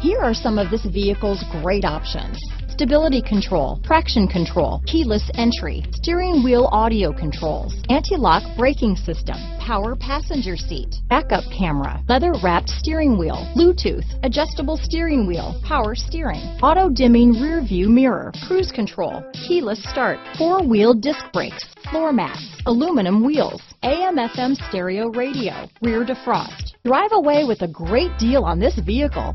Here are some of this vehicle's great options. Stability control, traction control, keyless entry, steering wheel audio controls, anti-lock braking system, power passenger seat, backup camera, leather wrapped steering wheel, Bluetooth, adjustable steering wheel, power steering, auto dimming rear view mirror, cruise control, keyless start, four wheel disc brakes, floor mats, aluminum wheels, AM FM stereo radio, rear defrost. Drive away with a great deal on this vehicle.